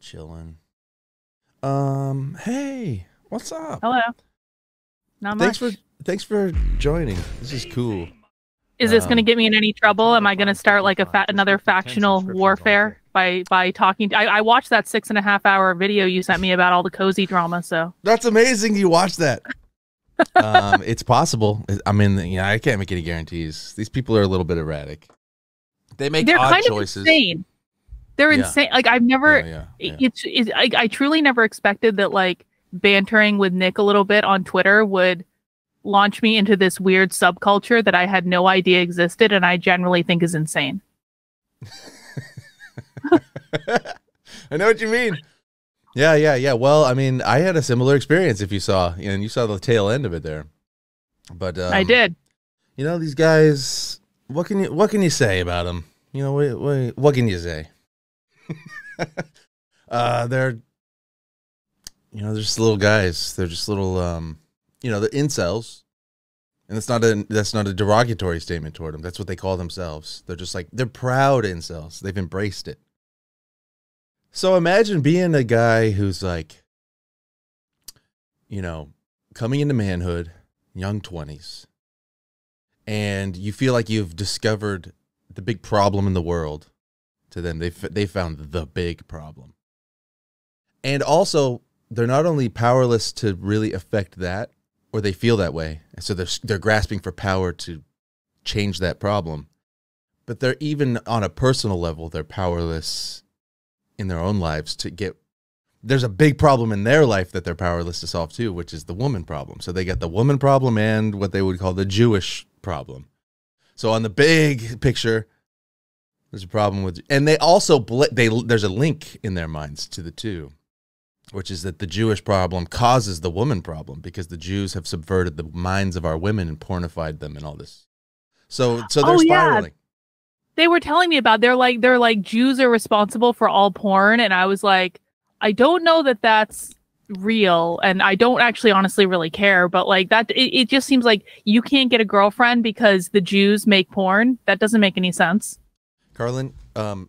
chilling. Um, hey, what's up? Hello. Not Thanks much. for thanks for joining. This is cool. Is this going to um, get me in any trouble? Am I going to start like a fa- another factional warfare by by talking? I, I watched that six and a half hour video you sent me about all the cozy drama. So That's amazing. You watched that. um, it's possible. I mean, you know, I can't make any guarantees. These people are a little bit erratic. They make they're odd kind choices. of insane. They're Yeah. insane. Like I've never. Yeah, yeah. It's. It, I, I truly never expected that like bantering with Nick a little bit on Twitter would launch me into this weird subculture that I had no idea existed, and I generally think is insane. I know what you mean. Yeah, yeah, yeah. Well, I mean, I had a similar experience. If you saw, and you saw the tail end of it there. But um, I did. You know, these guys. What can you What can you say about them? You know, what what, what can you say? uh, they're, you know, they're just little guys. They're just little, um, you know, the incels. And that's not a that's not a derogatory statement toward them. That's what they call themselves. They're just like they're proud incels. They've embraced it. So imagine being a guy who's like, you know, coming into manhood, young 20s, and you feel like you've discovered the big problem in the world. To them, they they found the big problem. And also, they're not only powerless to really affect that, or they feel that way, and so they're they're grasping for power to change that problem. But they're even on a personal level, they're powerless in their own lives to get there's a big problem in their life that they're powerless to solve too, which is the woman problem. So they got the woman problem and what they would call the Jewish problem. So on the big picture, there's a problem with, and they also they there's a link in their minds to the two, which is that the Jewish problem causes the woman problem because the Jews have subverted the minds of our women and pornified them and all this. So so they're Oh, yeah. spiraling. they were telling me about they're like they're like Jews are responsible for all porn and I was like I don't know that that's real and I don't actually honestly really care but like that it, it just seems like you can't get a girlfriend because the Jews make porn that doesn't make any sense Karlyn, um,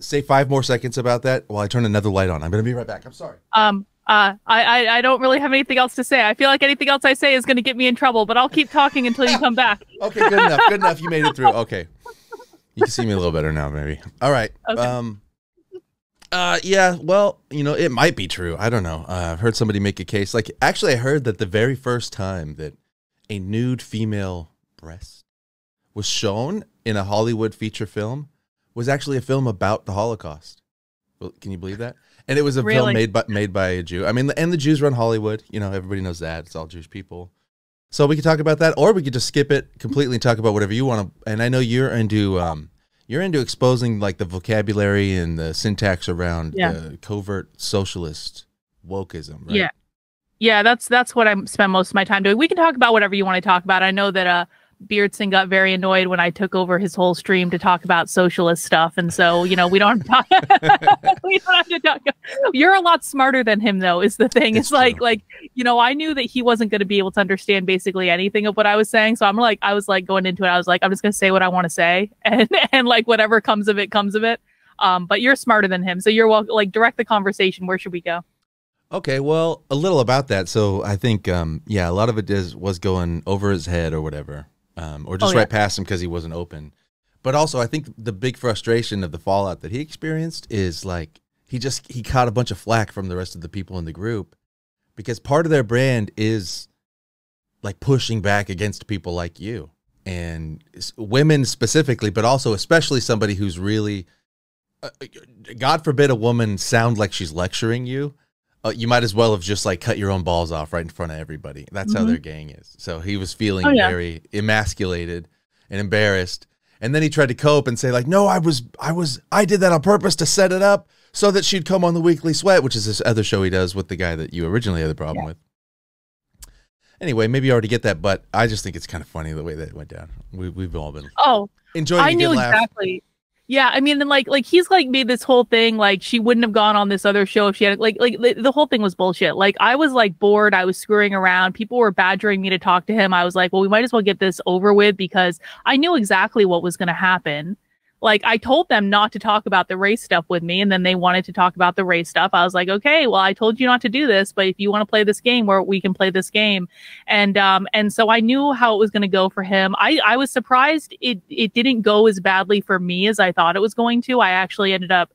say five more seconds about that while I turn another light on. I'm gonna be right back. I'm sorry. um uh I, I I don't really have anything else to say I feel like anything else I say is going to get me in trouble but I'll keep talking until you come back Okay, good enough. Good enough. You made it through. Okay. You can see me a little better now, maybe. All right. Okay. Um uh yeah, well, you know, it might be true. I don't know. Uh, I've heard somebody make a case. Like actually I heard that the very first time that a nude female breast was shown in a Hollywood feature film was actually a film about the Holocaust. Can you believe that? And it was a film made by made by a Jew. I mean, and the Jews run Hollywood. You know, everybody knows that. It's all Jewish people. So we could talk about that, or we could just skip it completely and talk about whatever you want to. And I know you're into um, you're into exposing like the vocabulary and the syntax around Yeah. the covert socialist wokeism. Right? Yeah. Yeah, that's that's what I spend most of my time doing. We can talk about whatever you want to talk about. I know that uh Beardson got very annoyed when I took over his whole stream to talk about socialist stuff, and so you know we don't have to talk. we don't have to talk. You're a lot smarter than him, though. Is the thing? It's, It's like true. like you know I knew that he wasn't going to be able to understand basically anything of what I was saying, so I'm like I was like going into it. I was like I'm just going to say what I want to say, and and like whatever comes of it comes of it. Um, but you're smarter than him, so you're welcome. Like direct the conversation. Where should we go? Okay, well, a little about that. So I think, um, yeah, a lot of it is was going over his head or whatever, um, or just Oh, yeah. right past him because he wasn't open. But also, I think the big frustration of the fallout that he experienced is like he just he caught a bunch of flack from the rest of the people in the group because part of their brand is like pushing back against people like you and women specifically, but also especially somebody who's really, uh, God forbid, a woman sound like she's lecturing you uh, you might as well have just like cut your own balls off right in front of everybody. That's how Mhm. their gang is. So he was feeling Oh, yeah. very emasculated and embarrassed. And then he tried to cope and say like, "No, I was I was I did that on purpose to set it up so that she'd come on the weekly sweat, which is this other show he does with the guy that you originally had the problem with." Anyway, maybe you already get that, but I just think it's kind of funny the way that it went down. We, we've all been Oh, enjoying I knew exactly. Yeah, I mean, then like, like he's like made this whole thing like she wouldn't have gone on this other show if she had like, like the, the whole thing was bullshit. Like I was like bored, I was screwing around. People were badgering me to talk to him. I was like, well, we might as well get this over with because I knew exactly what was going to happen. Like I told them not to talk about the race stuff with me, and then they wanted to talk about the race stuff. I was like, okay, well, I told you not to do this, but if you want to play this game, where we can play this game, and um, and so I knew how it was going to go for him. I I was surprised it it didn't go as badly for me as I thought it was going to. I actually ended up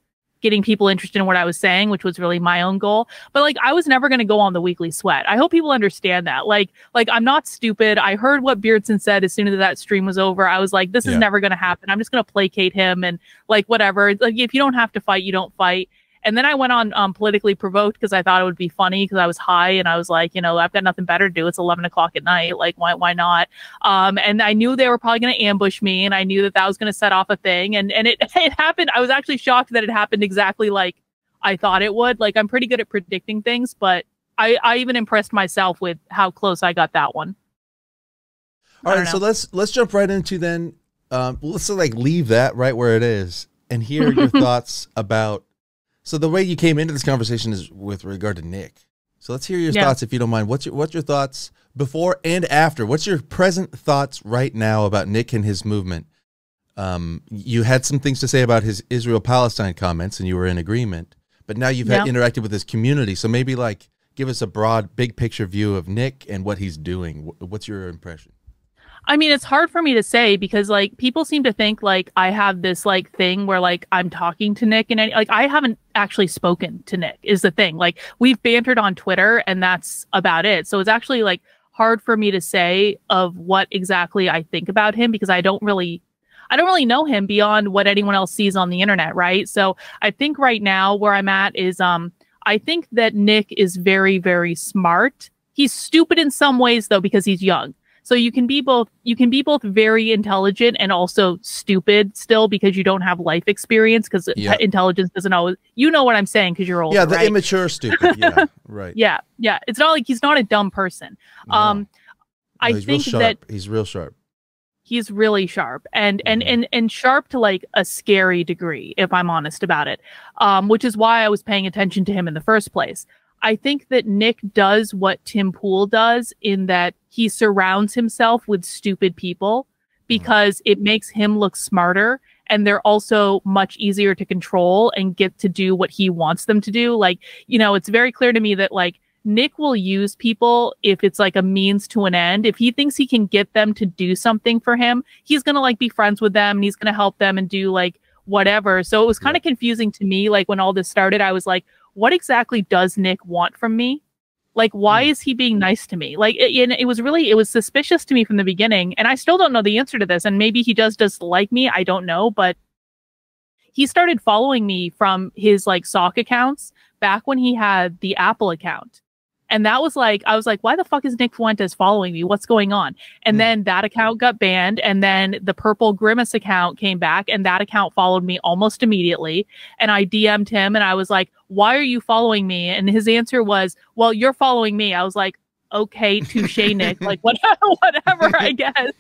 getting people interested in what I was saying, which was really my own goal. But like I was never going to go on the weekly sweat. I hope people understand that. Like like I'm not stupid. I heard what Beardson said as soon as that stream was over. I was like this is Yeah. never going to happen. I'm just going to placate him and like whatever. Like if you don't have to fight, you don't fight. And then I went on um, politically provoked because I thought it would be funny because I was high and I was like, you know, I've got nothing better to do. It's 11 o'clock at night. Like, why, why not? Um, and I knew they were probably going to ambush me, and I knew that that was going to set off a thing. And and it it happened. I was actually shocked that it happened exactly like I thought it would. Like, I'm pretty good at predicting things, but I I even impressed myself with how close I got that one. All right, so let's let's jump right into then. Um, let's like leave that right where it is and hear your thoughts about. So the way you came into this conversation is with regard to Nick. So let's hear your Yeah. thoughts, if you don't mind. What's your what's your thoughts before and after? What's your present thoughts right now about Nick and his movement? Um, you had some things to say about his Israel Palestine comments, and you were in agreement. But now you've had, interacted with his community, so maybe like give us a broad, big picture view of Nick and what he's doing. What's your impression? I mean, it's hard for me to say because like people seem to think like I have this like thing where like I'm talking to Nick and any, like I haven't actually spoken to Nick is the thing. Like we've bantered on Twitter and that's about it. So it's actually like hard for me to say of what exactly I think about him because I don't really I don't really know him beyond what anyone else sees on the internet, right? So I think right now where I'm at is um I think that Nick is very very smart. He's stupid in some ways though because he's young. So you can be both you can be both very intelligent and also stupid still because you don't have life experience because Yeah. intelligence doesn't always you know what I'm saying because you're older, yeah, the right? immature stupid. Yeah, right. yeah, yeah. It's not like he's not a dumb person. No. Um I he's think real that he's real sharp. he's really sharp and and Mhm. and and sharp to like a scary degree if i'm honest about it um which is why i was paying attention to him in the first place i think that nick does what tim pool does in that he surrounds himself with stupid people mm-hmm. because it makes him look smarter and they're also much easier to control and get to do what he wants them to do like you know it's very clear to me that like Nick will use people if it's like a means to an end. If he thinks he can get them to do something for him, he's going to like be friends with them and he's going to help them and do like whatever. So it was kind of confusing to me. Like when all this started, I was like, what exactly does Nick want from me? Like, why Hmm. is he being nice to me? Like, it, it was really, it was suspicious to me from the beginning. And I still don't know the answer to this. And maybe he does just like me. I don't know. But he started following me from his like sock accounts back when he had the Apple account. And that was like, I was like, why the fuck is Nick Fuentes following me? What's going on? And Hmm. then that account got banned. And then the Purple Grimace account came back, and that account followed me almost immediately. And I DM'd him and I was like, why are you following me? And his answer was, well, you're following me. I was like, okay, touche, Nick. Like, whatever, whatever, I guess.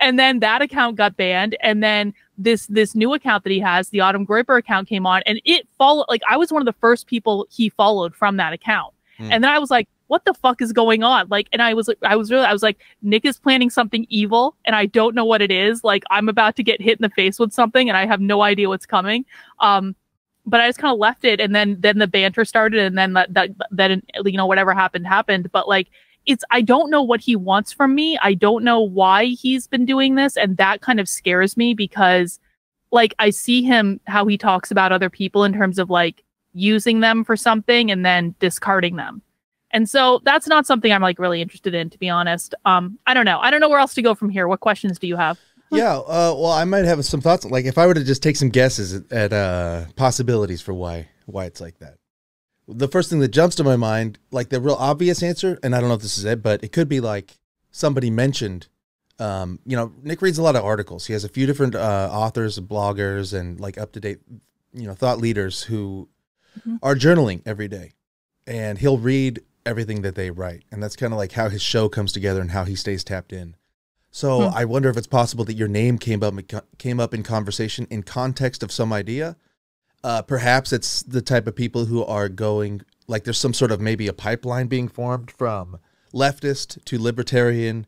And then that account got banned. And then this this new account that he has, the Autumn Groyper account, came on, and it followed. Like, I was one of the first people he followed from that account. Hmm. And then I was like, what the fuck is going on? Like, and I was like, I was really, I was like, Nick is planning something evil, and I don't know what it is. Like, I'm about to get hit in the face with something, and I have no idea what's coming. Um, but I just kind of left it, and then then the banter started, and then that that then you know whatever happened happened. But like, it's I don't know what he wants from me. I don't know why he's been doing this, and that kind of scares me because, like, I see him how he talks about other people in terms of like using them for something and then discarding them. And so that's not something I'm like really interested in, to be honest. Um, I don't know. I don't know where else to go from here. What questions do you have? Yeah, uh, well, I might have some thoughts. Like, if I were to just take some guesses at, uh, possibilities for why why it's like that, the first thing that jumps to my mind, like the real obvious answer, and I don't know if this is it, but it could be like somebody mentioned. Um, you know, Nick reads a lot of articles. He has a few different uh, authors, bloggers, and like up to date, you know, thought leaders who Mhm. are journaling every day, and he'll read everything that they write, and that's kind of like how his show comes together and how he stays tapped in. So Hmm. I wonder if it's possible that your name came up came up in conversation in context of some idea. Uh, perhaps it's the type of people who are going like there's some sort of maybe a pipeline being formed from leftist to libertarian,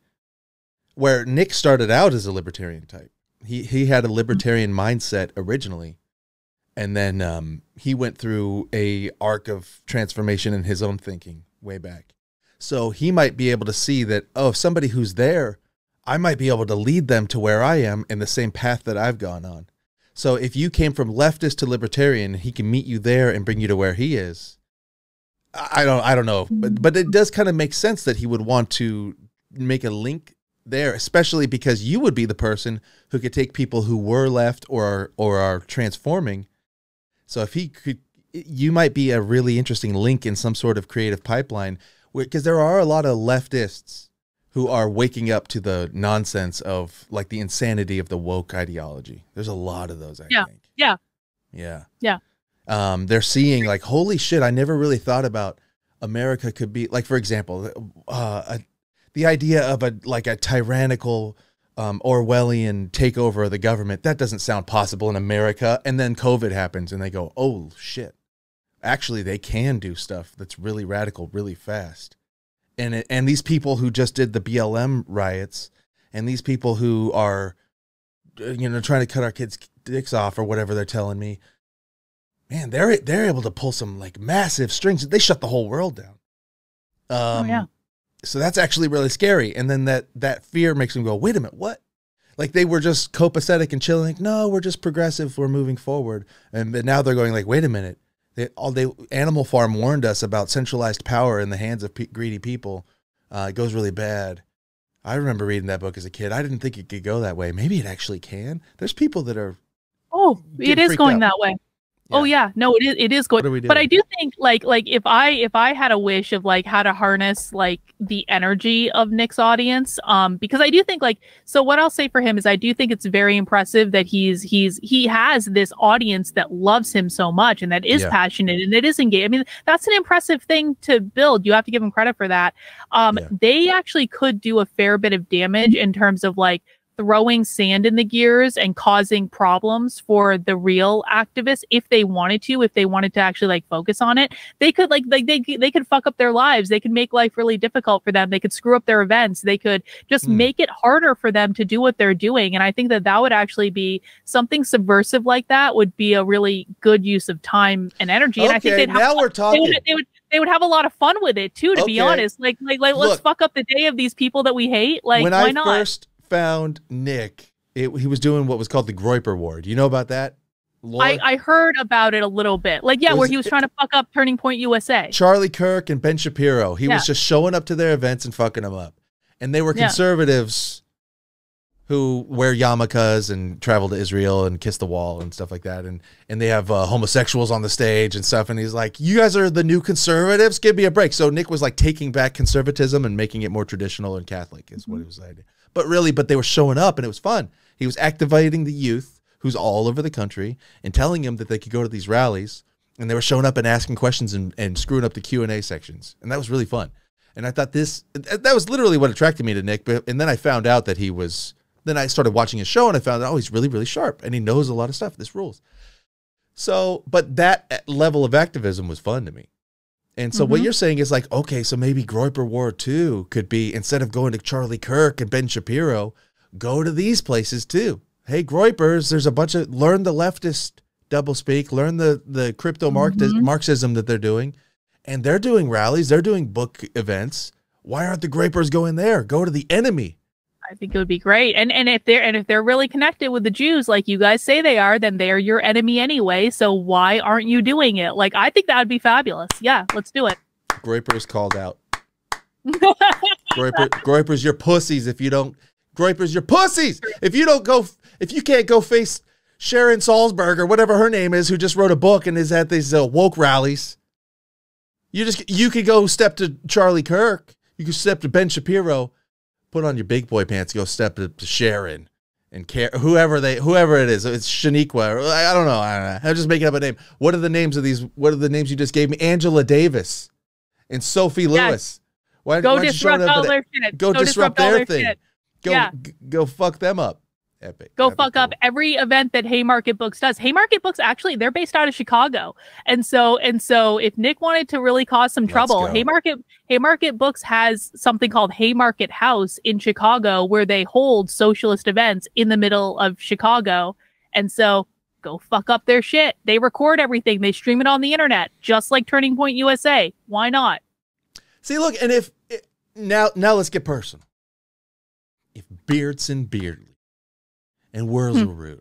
where Nick started out as a libertarian type, he he had a libertarian mindset originally, and then um, he went through a arc of transformation in his own thinking way back. So he might be able to see that oh, if somebody who's there, I might be able to lead them to where I am in the same path that I've gone on. So if you came from leftist to libertarian, he can meet you there and bring you to where he is. I don't I don't know, but but it does kind of make sense that he would want to make a link there, especially because you would be the person who could take people who were left or or are transforming. So if he could, you might be a really interesting link in some sort of creative pipeline, because there are a lot of leftists who are waking up to the nonsense of like the insanity of the woke ideology. There's a lot of those. I Yeah. think. Yeah. Yeah. Yeah. Um, they're seeing like, holy shit! I never really thought about America could be like, for example, uh, a, the idea of a like a tyrannical um, Orwellian takeover of the government. That doesn't sound possible in America. And then COVID happens, and they go, oh shit! Actually, they can do stuff that's really radical, really fast. And it, and these people who just did the BLM riots, and these people who are, you know, trying to cut our kids' dicks off or whatever they're telling me man, they're they're able to pull some like massive strings. They shut the whole world down. Um, Oh, yeah. So that's actually really scary. And then that that fear makes them go, wait a minute, what? Like they were just copacetic and chilling. Like, no, we're just progressive. We're moving forward. And but now they're going like, wait a minute. They all they Animal Farm warned us about centralized power in the hands of pe- greedy people. Uh, it goes really bad. I remember reading that book as a kid. I didn't think it could go that way. Maybe it actually can. There's people that are. Oh, it is going out. that way. Oh yeah, no, it is. It is going. What are we doing? But I do think like like if I if I had a wish of like how to harness like the energy of Nick's audience, um, because I do think like so what I'll say for him is I do think it's very impressive that he's he's he has this audience that loves him so much and that is Yeah. passionate and it is engaged. I mean, that's an impressive thing to build. You have to give him credit for that. Um, Yeah. they actually could do a fair bit of damage in terms of like throwing sand in the gears and causing problems for the real activists if they wanted to if they wanted to actually like focus on it. They could like like they they could fuck up their lives. They could make life really difficult for them. They could screw up their events. They could just Hmm. make it harder for them to do what they're doing. And i think that that would actually be something subversive like that would be a really good use of time and energy. And i think Okay, they'd have now we're they talking. would, they would they would have a lot of fun with it too to be honest. Like like, like let's fuck up the day of these people that we hate. Like when why I not? first found Nick, it, he was doing what was called the Groyper Ward. You know about that? I, I heard about it a little bit. Like, yeah, It where he was trying to fuck up Turning Point USA. Charlie Kirk and Ben Shapiro. He Yeah. was just showing up to their events and fucking them up. And they were Yeah. conservatives who wear yarmulkes and travel to Israel and kiss the wall and stuff like that. And and they have uh, homosexuals on the stage and stuff. And he's like, "You guys are the new conservatives. Give me a break." So Nick was like taking back conservatism and making it more traditional and Catholic is what he was saying. But really, but they were showing up and it was fun. He was activating the youth who's all over the country and telling them that they could go to these rallies and they were showing up and asking questions and, and screwing up the q&a sections and that was really fun. And i thought this that was literally what attracted me to nick but and then i found out that he was then i started watching his show and i found out oh he's really really sharp and he knows a lot of stuff. This rules. So but that eh, level of activism was fun to me and so what Mhm. you're saying is like okay so maybe groyper war 2 could be instead of going to charlie kirk and ben shapiro go to these places too hey groypers there's a bunch of learn the leftist doublespeak learn the the crypto Marxis- Mhm. marxism that they're doing and they're doing rallies they're doing book events why aren't the groypers going there go to the enemy I think it would be great. And and if they're and if they're really connected with the Jews, like you guys say they are, then they're your enemy anyway. So why aren't you doing it? Like I think that would be fabulous. Yeah, let's do it. groypers called out Groyper, groypers you're pussies if you don't groypers you're pussies if you don't go if you can't go face sharon salzberg or whatever her name is who just wrote a book and is at these uh, woke rallies you just you could go step to charlie kirk you could step to ben shapiro put on your big boy pants go step up to sharon and care whoever they whoever it is it's shaniqua i I don't know i don't know i'm just making up a name what are the names of these what are the names you just gave me angela davis and sophie lewis why, Go why don't you show disrupt all their shit. go disrupt all their their thing. shit. go Yeah. g- go fuck them up Epic. Go be fuck up every event that Haymarket Books does. Haymarket Books actually they're based out of Chicago. And so and so if Nick wanted to really cause some trouble. Haymarket Haymarket Books has something called Haymarket House in Chicago where they hold socialist events in the middle of Chicago. And so go fuck up their shit. They record everything. They stream it on the internet just like Turning Point USA. Why not? See, look, and if it, now, now let's get personal. If Beardson Beardley and Wurzelroot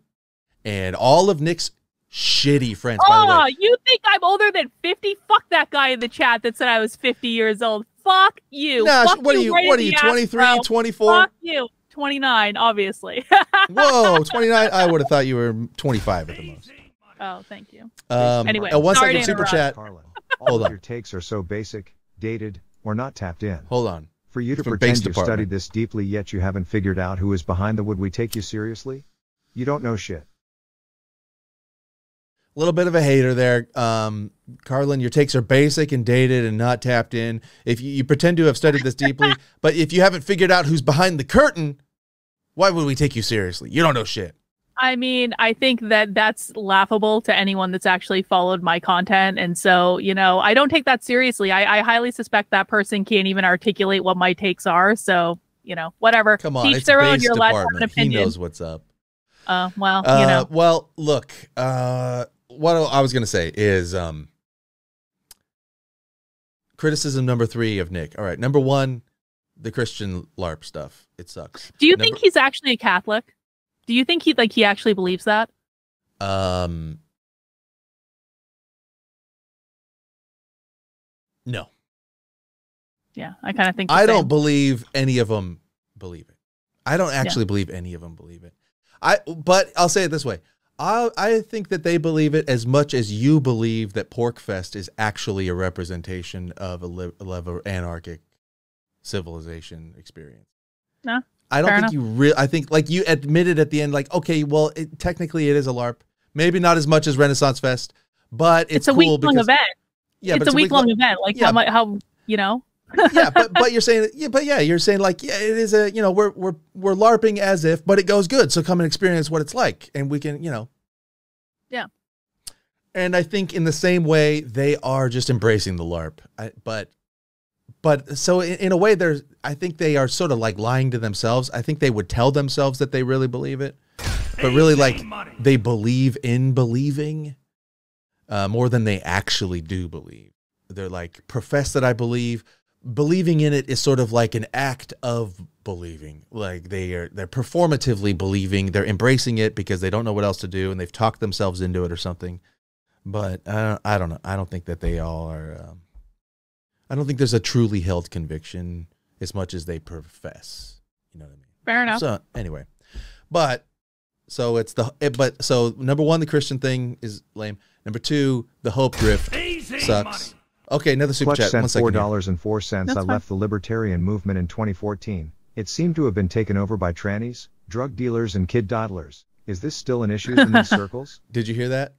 and all of Nick's shitty friends, by the Oh, way, you think I'm older than 50? Fuck that guy in the chat that said I was 50 years old. Fuck you. Nah, Fuck what are you? right What are you? the ass, 23, 24? Fuck you. 29, obviously. Whoa, 29. I would have thought you were 25 at the most. oh, thank you. Um, Anyway, a one sorry second to super interrupt. chat. Karlyn, all Hold of on. your takes are so basic, dated, or not tapped in. Hold on. For you to From pretend base you've department. studied this deeply yet you haven't figured out who is behind the would we take you seriously? You don't know shit. A little bit of a hater there. Um, Karlyn, your takes are basic and dated and not tapped in. If you, you pretend to have studied this deeply, but if you haven't figured out who's behind the curtain, why would we take you seriously? You don't know shit. I mean, I think that that's laughable to anyone that's actually followed my content. And so, you know, I don't take that seriously. I, I highly suspect that person can't even articulate what my takes are. So, you know, whatever. Come on, Teach it's their own. base You're allowed to have an department. He opinion. knows what's up. Uh, well, Uh, you know. Well, look, uh, what I was going to say is um, criticism number three of Nick. All right, number one, the Christian LARP stuff. It sucks. Do you number- think he's actually a Catholic? Do you think he like he actually believes that? Um, no, Yeah, I kind of think. I don't believe any of them believe it. I don't actually believe any of them believe it. I, but I'll say it this way. I, I think that they believe it as much as you believe that PorcFest is actually a representation of a, li- a level anarchic civilization experience. No, I don't fair think you real. I think like you admitted at the end, like okay, well, it, technically it is a LARP. Maybe not as much as Renaissance Fest, but it's, It's, a cool week long event. yeah, it's a week long event. Like yeah. how much? How you know? yeah, but but you're saying yeah, but yeah, you're saying like yeah, it is a you know we're we're we're larping as if, but it goes good. So come and experience what it's like, and we can you know. Yeah. And I think in the same way they are just embracing the LARP, I, but but so in, in a way there's I think they are sort of like lying to themselves. I think they would tell themselves that they really believe it, but really like they believe in believing uh, more than they actually do believe. They're like profess that I believe. Believing in it is sort of like an act of believing. Like they are they're performatively believing. They're embracing it because they don't know what else to do and they've talked themselves into it or something. But I don't, I don't know. I don't think that they all are. Um, I don't think there's a truly held conviction as much as they profess. You know what I mean? Fair enough. So anyway, but so it's the it, but so number one, the Christian thing is lame. Number two, the hope grift sucks. Okay, another super Clutch chat. One sent second. Four dollars and four cents. That's I fine. left the libertarian movement in 2014. It seemed to have been taken over by trannies, drug dealers, and kid dawdlers. Is this still an issue in these circles? Did you hear that?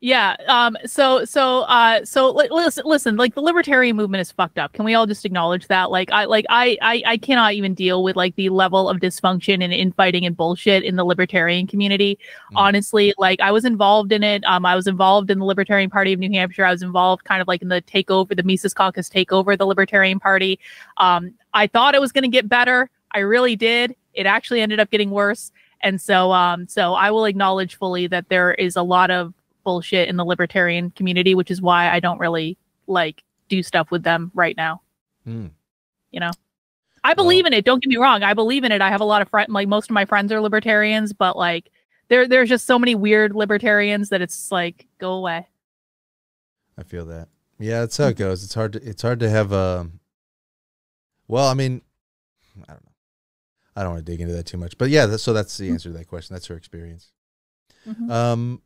Yeah. Um. So. So. Uh. So. Li- listen. Listen. Like the libertarian movement is fucked up. Can we all just acknowledge that? Like I. Like I. I. I cannot even deal with like the level of dysfunction and infighting and bullshit in the libertarian community. Mm. Honestly, like I was involved in it. Um. I was involved in the Libertarian Party of New Hampshire. I was involved kind of like in the takeover, the Mises Caucus takeover, the Libertarian Party. Um. I thought it was going to get better. I really did. It actually ended up getting worse. And so. Um. So I will acknowledge fully that there is a lot of bullshit in the libertarian community, which is why I don't really like do stuff with them right now. Hmm. You know, I believe in it. Don't get me wrong. I believe in it. I have a lot of friends, like most of my friends are libertarians, but like there, there's just so many weird libertarians that it's like, go away. I feel that. Yeah, that's how it goes. It's hard to it's hard to have a well, I mean, I don't know. I don't want to dig into that too much. But yeah, so that's the answer to that question. That's her experience. Mhm. Um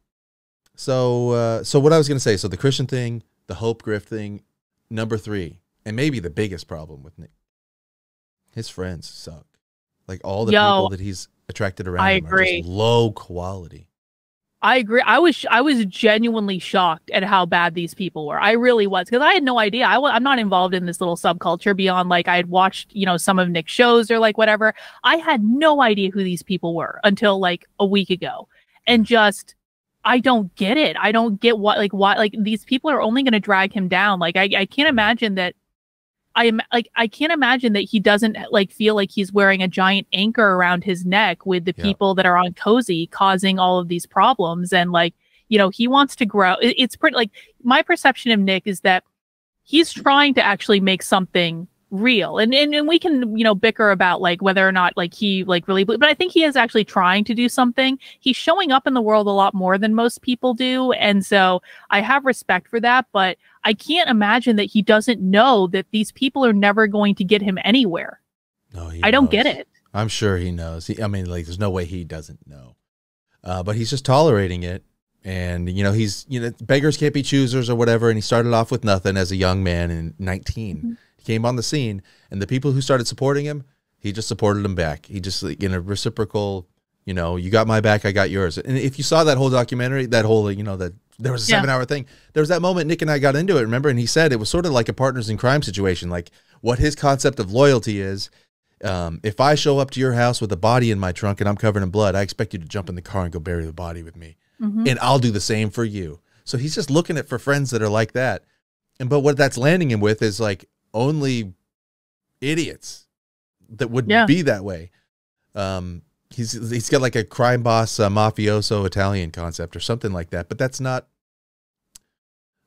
so uh so what I was going to say, so the Christian thing, the hope grift thing, number 3, and maybe the biggest problem with Nick. His friends suck. Like all the Yo, people that he's attracted around I him are agree. just low quality. I agree. I was I was genuinely shocked at how bad these people were. I really was because I had no idea. I w- I'm not involved in this little subculture beyond like I had watched you know some of Nick's shows or like whatever. I had no idea who these people were until like a week ago, and just I don't get it. I don't get what like what like these people are only going to drag him down. Like I I can't imagine that I am like I can't imagine that he doesn't like feel like he's wearing a giant anchor around his neck with the Yeah. people that are on cozy causing all of these problems and like you know he wants to grow it- it's pretty like my perception of Nick is that he's trying to actually make something real and, and and we can you know bicker about like whether or not like he like really but I think he is actually trying to do something he's showing up in the world a lot more than most people do and so I have respect for that but I can't imagine that he doesn't know that these people are never going to get him anywhere. No, he I don't get it. I'm sure he knows. He, I mean, like, there's no way he doesn't know. Uh, but he's just tolerating it, and you know, he's you know, beggars can't be choosers or whatever. And he started off with nothing as a young man in 19. Mm-hmm. He came on the scene, and the people who started supporting him, he just supported them back. He just like, in a reciprocal, you know, you got my back, I got yours. And if you saw that whole documentary, that whole you know that there was a Yeah. seven hour thing. There was that moment Nick and I got into it, remember? And he said it was sort of like a partners in crime situation, like what his concept of loyalty is. Um, if I show up to your house with a body in my trunk and I'm covered in blood, I expect you to jump in the car and go bury the body with me. Mhm. And I'll do the same for you. So he's just looking at for friends that are like that. And but what that's landing him with is like only idiots that would Yeah. be that way. Um, he's he's got like a crime boss, uh, mafioso Italian concept or something like that. But that's not.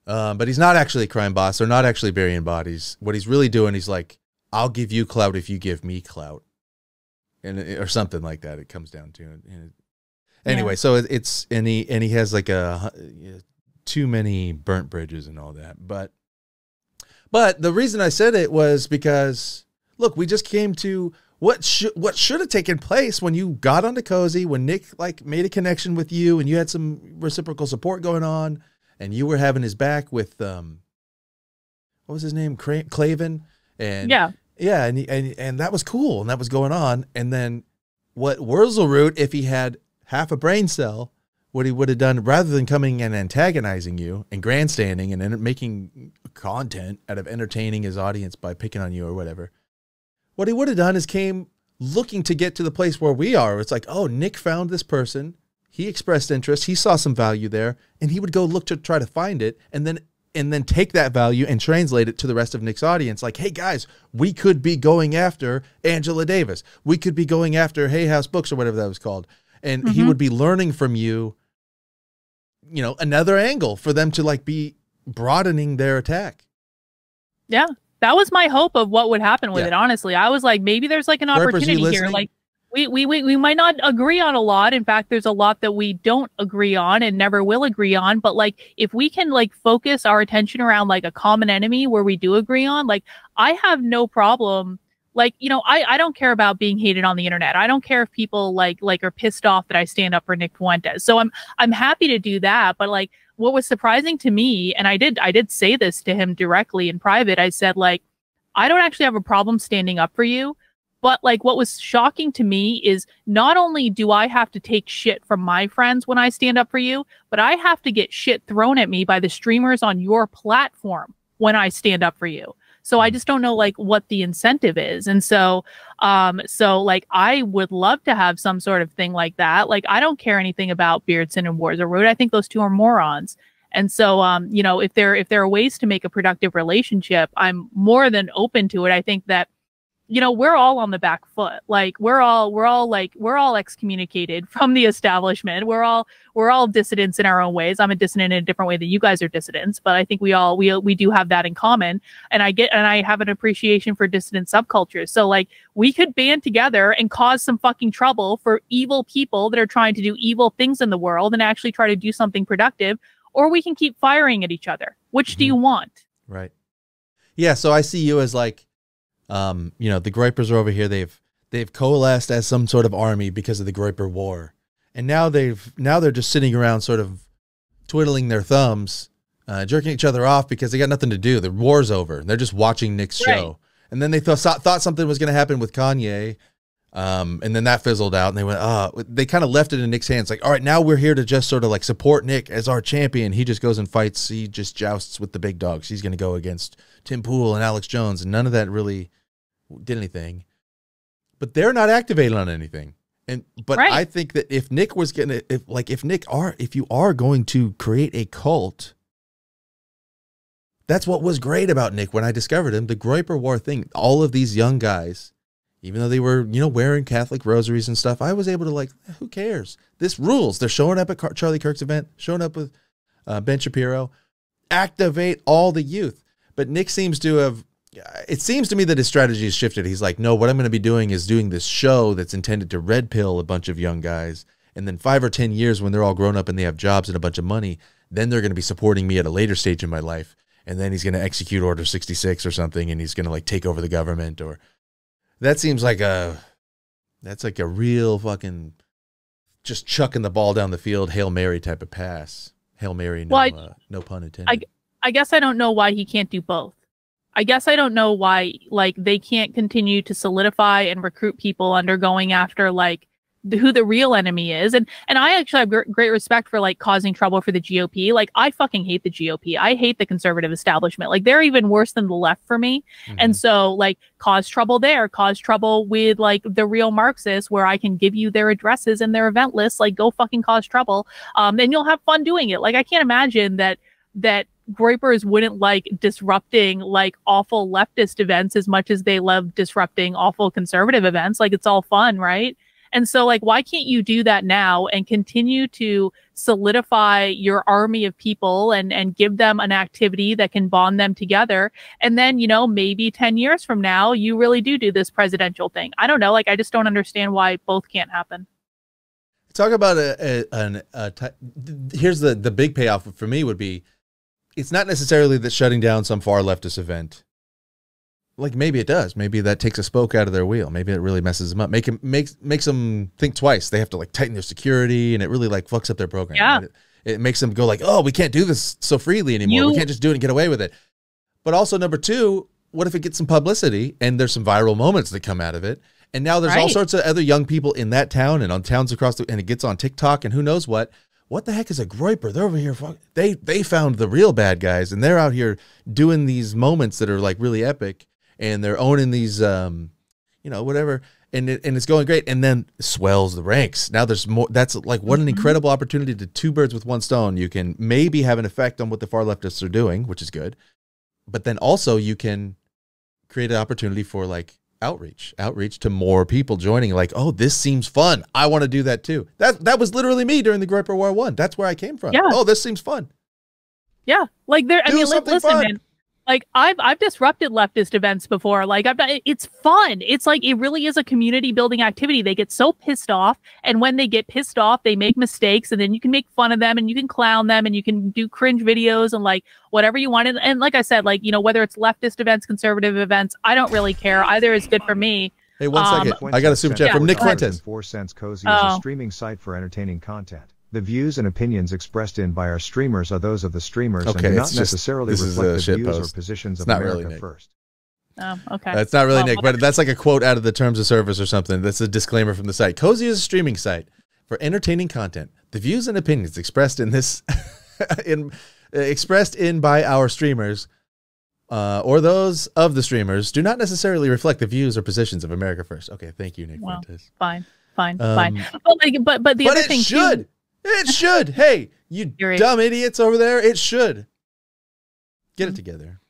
Um, but he's not actually a crime boss. They're not actually burying bodies. What he's really doing, he's like, I'll give you clout if you give me clout, and or something like that. It comes down to. And it, anyway, Yeah. so it, it's and he and he has like a hu- too many burnt bridges and all that. But but the reason I said it was because look, we just came to what should what should have taken place when you got onto Cozy, when Nick like made a connection with you and you had some reciprocal support going on, and you were having his back with um, what was his name, Cra- Clavin, and Yeah. yeah, and, and and that was cool, and that was going on. And then what Wurzelroot, if he had half a brain cell, what he would have done rather than coming and antagonizing you and grandstanding and making content out of entertaining his audience by picking on you or whatever, what he would have done is came looking to get to the place where we are. It's like, oh, Nick found this person. He expressed interest. He saw some value there, and he would go look to try to find it, and then and then take that value and translate it to the rest of Nick's audience. Like, hey guys, we could be going after Angela Davis. We could be going after Hay House Books or whatever that was called, and he Mhm. would be learning from you. You know, another angle for them to like be broadening their attack. Yeah. That was my hope of what would happen with Yeah. it, honestly. I was like, maybe there's like an opportunity here. Like we, we we we might not agree on a lot. In fact, there's a lot that we don't agree on and never will agree on. But like if we can like focus our attention around like a common enemy where we do agree on, like I have no problem like you know I, I don't care about being hated on the internet. I don't care if people like like are pissed off that i stand up for nick fuentes. So i'm i'm happy to do that. But like what was surprising to me and i did i did say this to him directly in private i said like i don't actually have a problem standing up for you. But like what was shocking to me is not only do i have to take shit from my friends when i stand up for you but i have to get shit thrown at me by the streamers on your platform when i stand up for you so I just don't know like what the incentive is. And so um so like I would love to have some sort of thing like that. Like I don't care anything about Beardson and Wurzelroot. I think those two are morons. And so um you know if there if there are ways to make a productive relationship, I'm more than open to it. I think that you know we're all on the back foot. Like we're all we're all like we're all excommunicated from the establishment. We're all we're all dissidents in our own ways. I'm a dissident in a different way than you guys are dissidents but i think we all we we do have that in common. And i get and i have an appreciation for dissident subcultures. So like we could band together and cause some fucking trouble for evil people that are trying to do evil things in the world and actually try to do something productive or we can keep firing at each other. Which do mm-hmm. you want? Right. Yeah. So I see you as like, um, you know, the Groypers are over here. They've they've coalesced as some sort of army because of the Groyper War, and now they've now they're just sitting around, sort of twiddling their thumbs, uh, jerking each other off because they got nothing to do. The war's over. They're just watching Nick's Right. show, and then they th- thought thought something was going to happen with Kanye. Um, and then that fizzled out, and they went, oh, they kind of left it in Nick's hands. Like, all right, now we're here to just sort of like support Nick as our champion. He just goes and fights. He just jousts with the big dogs. He's going to go against Tim Pool and Alex Jones, and none of that really did anything. But they're not activated on anything. And but Right. I think that if Nick was gonna, if like if Nick are, if you are going to create a cult, that's what was great about Nick when I discovered him. The Groyper War thing. All of these young guys, even though they were, you know, wearing Catholic rosaries and stuff, I was able to like, eh, who cares? This rules. They're showing up at Car- Charlie Kirk's event, showing up with uh, Ben Shapiro. Activate all the youth. But Nick seems to have. It seems to me that his strategy has shifted. He's like, no, what I'm going to be doing is doing this show that's intended to red pill a bunch of young guys, and then five or ten years when they're all grown up and they have jobs and a bunch of money, then they're going to be supporting me at a later stage in my life and then he's going to execute order 66 or something and he's going to like take over the government or that seems like a that's like a real fucking just chucking the ball down the field hail mary type of pass hail mary no Well, I- uh, no pun intended I guess I don't know why he can't do both. I guess I don't know why like they can't continue to solidify and recruit people under going after like the, who the real enemy is. And and I actually have gr- great respect for like causing trouble for the GOP. Like I fucking hate the GOP. I hate the conservative establishment. Like they're even worse than the left for me. Mhm. And so, like, cause trouble there, cause trouble with like the real Marxists, where I can give you their addresses and their event lists. Like, go fucking cause trouble, um, and you'll have fun doing it. Like, I can't imagine that that Groypers wouldn't like disrupting like awful leftist events as much as they love disrupting awful conservative events. Like, it's all fun, right? And so, like, why can't you do that now and continue to solidify your army of people and and give them an activity that can bond them together? And then, you know, maybe 10 years from now, you really do do this presidential thing. I don't know. Like, I just don't understand why both can't happen. talk about a, a, an, a ty- here's the the big payoff for me would be it's not necessarily that shutting down some far leftist event like maybe it does. Maybe that takes a spoke out of their wheel. Maybe it really messes them up. Make 'em- makes makes them think twice. They have to like tighten their security and it really like fucks up their program. Yeah. it, it makes them go like oh we can't do this so freely anymore. We can't just do it and get away with it. But also number two what if it gets some publicity and there's some viral moments that come out of it? And now there's all sorts of other young people in that town and on towns across the and it gets on TikTok and who knows what. What the heck is a groyper? They're over here. Fuck, they they found the real bad guys and they're out here doing these moments that are like really epic and they're owning these um you know whatever and it, and it's going great and then swells the ranks. Now there's more. That's like what an Mhm. incredible opportunity to two birds with one stone. You can maybe have an effect on what the far leftists are doing, which is good, but then also you can create an opportunity for like outreach outreach to more people joining like oh this seems fun i want to do that too that that was literally me during the groyper war one that's where i came from Yeah. oh this seems fun Yeah. Like, there, I Do mean, li- listen, fun. man. Like I've I've disrupted leftist events before. Like I've done, it's fun. It's like it really is a community building activity. They get so pissed off, and when they get pissed off, they make mistakes, and then you can make fun of them, and you can clown them, and you can do cringe videos and like whatever you want. And, and like I said, like you know whether it's leftist events, conservative events, I don't really care. Either is good for me. hey one Um, second i got a super chat Yeah, from nick go Four cents cozy is a Oh. streaming site for entertaining content. The views and opinions expressed in by our streamers are those of the streamers Okay, and do not it's just- necessarily this is reflect a the shit views post. or positions It's of not really America Nick. First. Oh, okay. That's not really Well, Nick, but that's like a quote out of the terms of service or something. That's a disclaimer from the site. Cozy is a streaming site for entertaining content. The views and opinions expressed in this, in uh, expressed in by our streamers, uh, or those of the streamers, do not necessarily reflect the views or positions of America First. Okay, thank you, Nick Wow. Fuentes. fine, fine, Um, fine. But like, but but the but other it thing too- should. It should. Hey, you You're- dumb idiots over there. It should. Get it Mhm. together.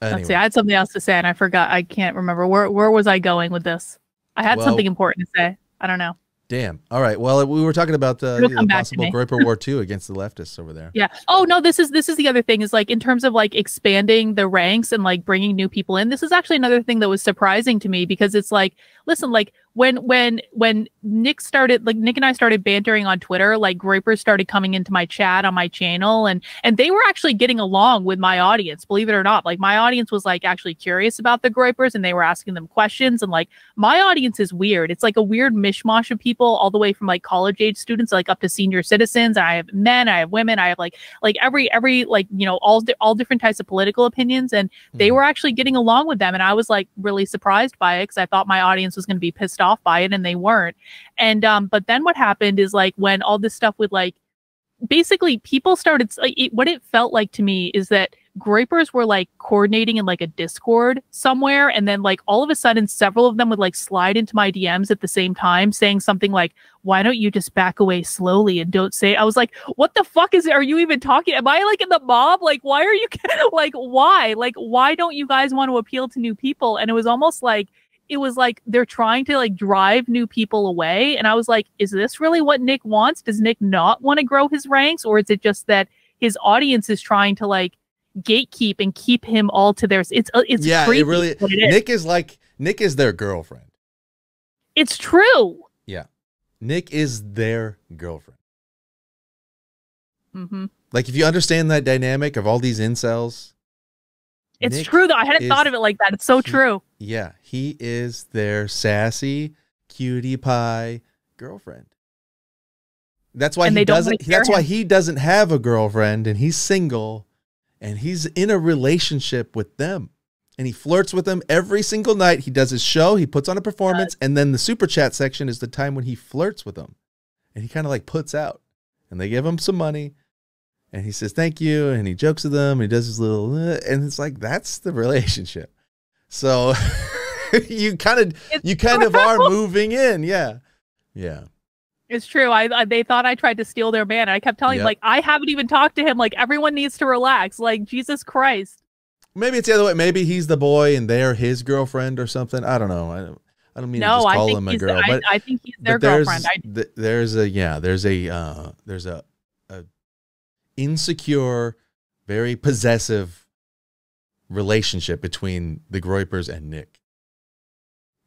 Let's see. Anyway. I had something else to say and I forgot. I can't remember. Where where was I going with this? I had Well- something important to say. I don't know. Damn. All right. Well, we were talking about uh, the to possible me. Groyper War two against the leftists over there. Yeah. Oh no, this is this is the other thing is like in terms of like expanding the ranks and like bringing new people in. This is actually another thing that was surprising to me because it's like, listen, like when when when Nick started like Nick and I started bantering on Twitter, like Groypers started coming into my chat on my channel and and they were actually getting along with my audience, believe it or not. Like my audience was like actually curious about the Groypers and they were asking them questions and like my audience is weird. It's like a weird mishmash of people all the way from like college age students like up to senior citizens. I have men, I have women, I have like like every every like, you know, all all different types of political opinions and they Mhm. were actually getting along with them and I was like really surprised by it cuz I thought my audience was going to be pissed off by it and they weren't. And um but then what happened is like when all this stuff with like basically people started like, it, what it felt like to me is that Groypers were like coordinating in like a Discord somewhere, and then like all of a sudden, several of them would like slide into my DMs at the same time, saying something like, "Why don't you just back away slowly and don't say?" I was like, "What the fuck is? Are you even talking? Am I like in the mob? Like, why are you like why? Like, why don't you guys want to appeal to new people?" And it was almost like it was like they're trying to like drive new people away, and I was like, "Is this really what Nick wants? Does Nick not want to grow his ranks, or is it just that his audience is trying to like?" gatekeep and keep him all to theirs. It's uh, it's yeah, it really. it is. Nick is like Nick is their girlfriend. it's true. Yeah. Nick is their girlfriend. hmm Like if you understand that dynamic of all these incels, It's Nick true though. I hadn't is- thought of it like that. It's so he- true. Yeah, he is their sassy cutie pie girlfriend. That's why And he doesn't. That's why he doesn't have a girlfriend, and he's single, and he's in a relationship with them, and he flirts with them every single night. He does his show, he puts on a performance, and then the super chat section is the time when he flirts with them, and he kind of like puts out, and they give him some money, and he says thank you, and he jokes with them, and he does his little, uh, and it's like that's the relationship. So you kind of you kind of are moving in, yeah, yeah. It's true. I, I they thought I tried to steal their man. I kept telling Yep. him like I haven't even talked to him. Like everyone needs to relax. Like Jesus Christ. Maybe it's the other way. Maybe he's the boy and they're his girlfriend or something. I don't know. I don't. I don't mean to just call him a girl, I, but I think he's their there's girlfriend. I, th- there's a yeah there's a uh, there's a, a insecure, very possessive relationship between the Groypers and Nick,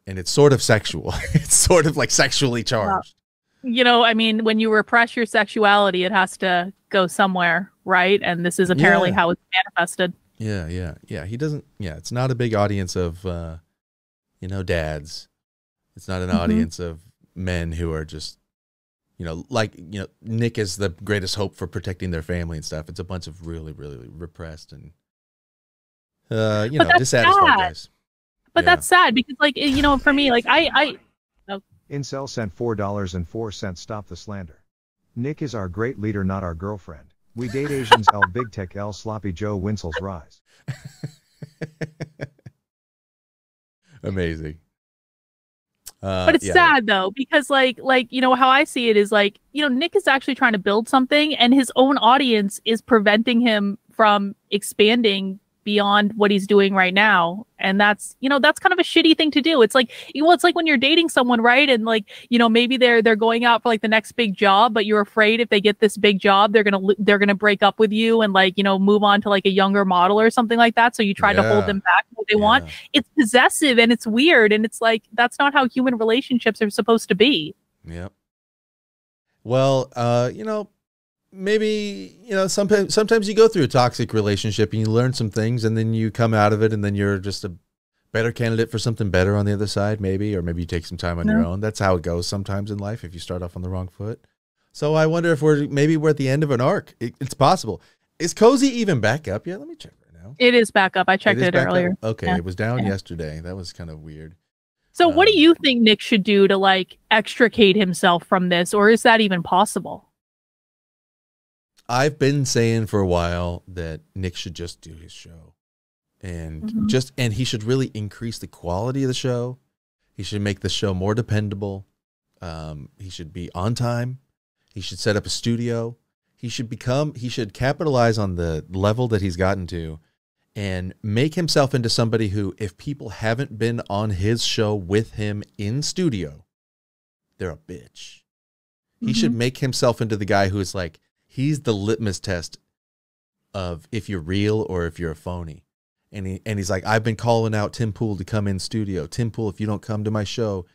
and it's sort of sexual. it's sort of like sexually charged. you know, I mean, when you repress your sexuality, it has to go somewhere, right? And this is apparently Yeah. how it's manifested. Yeah, yeah, yeah. He doesn't. Yeah, it's not a big audience of, uh, you know, dads. It's not an Mhm. audience of men who are just, you know, like you know, Nick is the greatest hope for protecting their family and stuff. It's a bunch of really, really repressed and, uh, you But know, that's dissatisfied sad. guys. But Yeah. that's sad because, like, you know, for me, like, I, I, Oh. Incel sent $4.04 stop the slander. Nick is our great leader, not our girlfriend. We date Asians L Big Tech L Sloppy Joe Winsel's rise. Amazing. Uh, but it's yeah. sad though because like like you know how i see it is like you know nick is actually trying to build something and his own audience is preventing him from expanding beyond what he's doing right now. And that's you know that's kind of a shitty thing to do. It's like you know it's like when you're dating someone right? And like you know maybe they're they're going out for like the next big job but you're afraid if they get this big job they're gonna they're gonna break up with you and like you know move on to like a younger model or something like that. So you try to hold them back what they want. It's possessive and it's weird and it's like that's not how human relationships are supposed to be. Yep. Well, uh, you know, maybe you know sometimes sometimes you go through a toxic relationship and you learn some things, and then you come out of it, and then you're just a better candidate for something better on the other side, maybe, or maybe you take some time on your own. That's how it goes sometimes in life if you start off on the wrong foot. So I wonder if we're maybe we're at the end of an arc. It, it's possible. Is Cozy even back up yet? Let me check right now. it is back up i checked is it, back up? earlier Okay, Yeah. it was down Yeah. yesterday. That was kind of weird. so what do Um, you think nick should do to like extricate himself from this or is that even possible I've been saying for a while that Nick should just do his show. And Mhm. just and he should really increase the quality of the show. He should make the show more dependable. Um, he should be on time. He should set up a studio. He should become he should capitalize on the level that he's gotten to and make himself into somebody who if people haven't been on his show with him in studio, they're a bitch. He should make himself into the guy who is like, he's the litmus test of if you're real or if you're a phony. And he and he's like, I've been calling out Tim Pool to come in studio. Tim Pool, if you don't come to my show,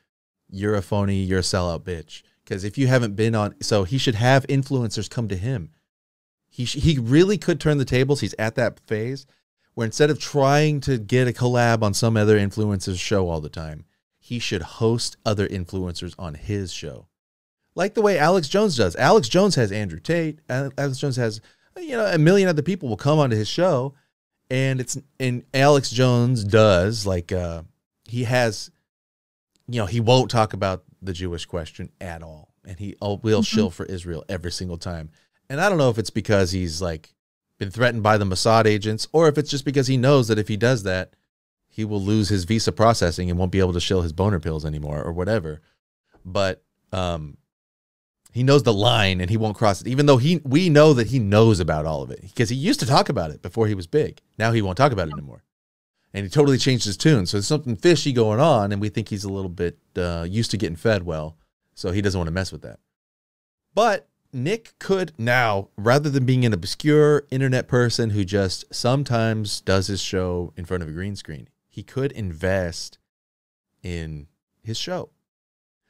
you're a phony, you're a sellout bitch. Because if you haven't been on, so he should have influencers come to him. He he really could turn the tables. He's at that phase where instead of trying to get a collab on some other influencer's show all the time, he should host other influencers on his show. Like the way Alex Jones does. Alex Jones has Andrew Tate. Alex Jones has you know a million other people will come onto his show and it's and Alex Jones does like uh he has you know, he won't talk about the Jewish question at all. And he will mm-hmm. shill for Israel every single time. And I don't know if it's because he's like been threatened by the Mossad agents or if it's just because he knows that if he does that, he will lose his visa processing and won't be able to shill his boner pills anymore or whatever. But um he knows the line and he won't cross it even though he we know that he knows about all of it because he used to talk about it before he was big. Now he won't talk about it anymore and he totally changed his tune. So there's something fishy going on, and we think he's a little bit uh, used to getting fed well, so he doesn't want to mess with that. But Nick could now, rather than being an obscure internet person who just sometimes does his show in front of a green screen, he could invest in his show.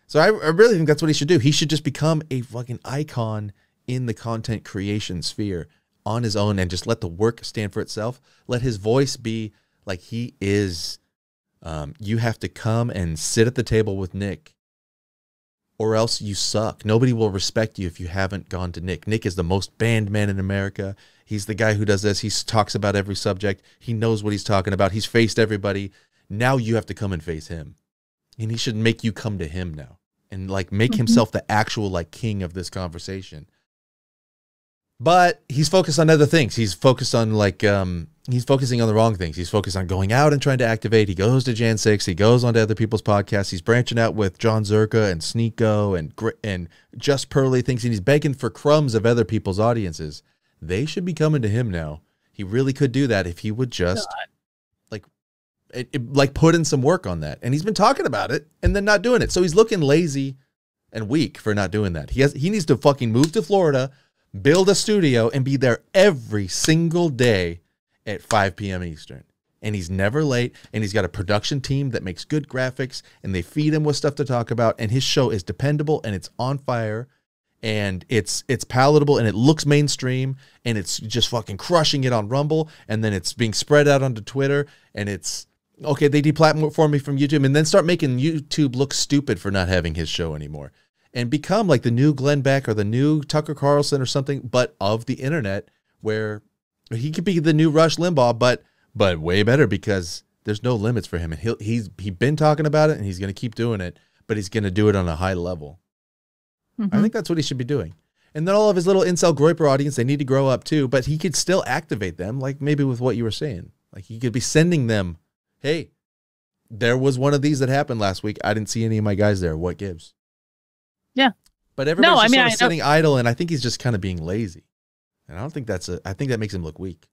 So I, I really think that's what he should do. He should just become a fucking icon in the content creation sphere on his own and just let the work stand for itself. Let his voice be like he is um, you have to come and sit at the table with Nick or else you suck. Nobody will respect you if you haven't gone to Nick. Nick is the most banned man in America. He's the guy who does this. He talks about every subject. He knows what he's talking about. He's faced everybody. Now you have to come and face him. And he should make you come to him now and like make mm-hmm. himself the actual like king of this conversation. But he's focused on other things. He's focused on like um he's focusing on the wrong things. He's focused on going out and trying to activate. He goes to Jan 6. He goes onto other people's podcasts. He's branching out with John Zherka and Sneako and and Just Pearly Things and he's begging for crumbs of other people's audiences. They should be coming to him now. He really could do that if he would just God. Like it, it, like put in some work on that. And he's been talking about it and then not doing it. So he's looking lazy and weak for not doing that. He has he needs to fucking move to Florida, build a studio and be there every single day at 5 p.m. Eastern. And he's never late. And he's got a production team that makes good graphics and they feed him with stuff to talk about. And his show is dependable and it's on fire and it's it's palatable and it looks mainstream and it's just fucking crushing it on Rumble and then it's being spread out onto Twitter and it's okay they deplatform me from YouTube and then start making YouTube look stupid for not having his show anymore and become like the new Glenn Beck or the new Tucker Carlson or something but of the internet where he could be the new Rush Limbaugh, but but way better because there's no limits for him, and he'll he's he been talking about it, and he's going to keep doing it, but he's going to do it on a high level. Mm-hmm. I think that's what he should be doing. And then all of his little incel Groyper audience, they need to grow up too, but he could still activate them, like maybe with what you were saying. Like he could be sending them, hey, there was one of these that happened last week. I didn't see any of my guys there. What gives? Yeah. But everybody's no, just I mean, sort of sitting idle, and I think he's just kind of being lazy. And I don't think that's a. I think that makes him look weak.